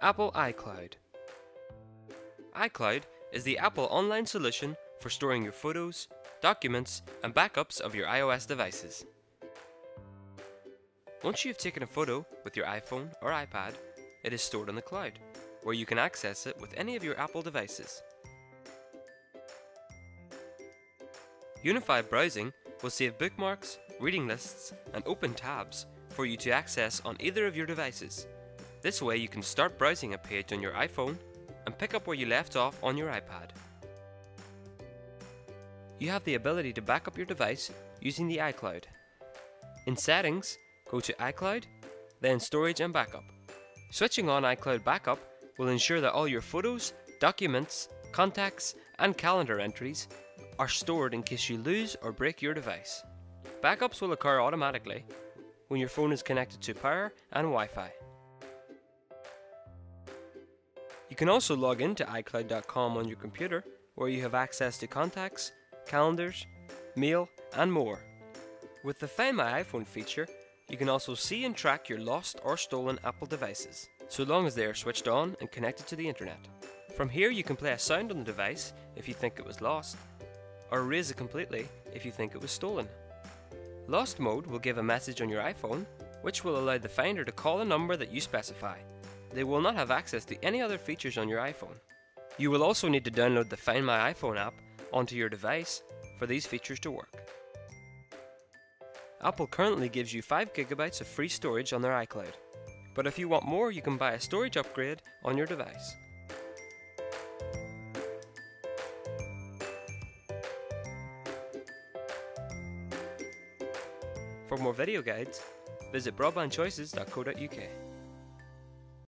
Apple iCloud. iCloud is the Apple online solution for storing your photos, documents, and backups of your iOS devices. Once you've taken a photo with your iPhone or iPad, it is stored on the cloud, where you can access it with any of your Apple devices. Unified browsing will save bookmarks, reading lists, and open tabs for you to access on either of your devices. This way you can start browsing a page on your iPhone and pick up where you left off on your iPad. You have the ability to back up your device using the iCloud. In Settings, go to iCloud, then Storage and Backup. Switching on iCloud Backup will ensure that all your photos, documents, contacts, and calendar entries are stored in case you lose or break your device. Backups will occur automatically when your phone is connected to power and Wi-Fi. Can also log into iCloud.com on your computer where you have access to contacts, calendars, mail, and more. With the Find My iPhone feature, you can also see and track your lost or stolen Apple devices, so long as they are switched on and connected to the internet. From here, you can play a sound on the device if you think it was lost, or erase it completely if you think it was stolen. Lost mode will give a message on your iPhone, which will allow the finder to call a number that you specify. They will not have access to any other features on your iPhone. You will also need to download the Find My iPhone app onto your device for these features to work. Apple currently gives you 5GB of free storage on their iCloud, but if you want more, you can buy a storage upgrade on your device. For more video guides, visit broadbandchoices.co.uk.